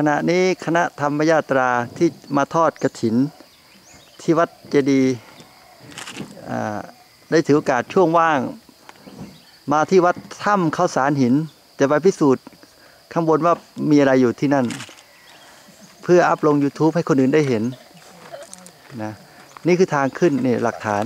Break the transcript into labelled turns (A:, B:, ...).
A: ขณะนี้คณะธรรมยาตราที่มาทอดกระถิน ที่วัดเจดีย์ได้ถือโอกาสช่วงว่าง มาที่วัดถ้ำข้าวสารหิน จะไปพิสูจน์ข้างบนว่ามีอะไรอยู่ที่นั่น เพื่ออัพลง YouTube ให้คนอื่นได้เห็นนะนี่คือทางขึ้นนี่หลักฐาน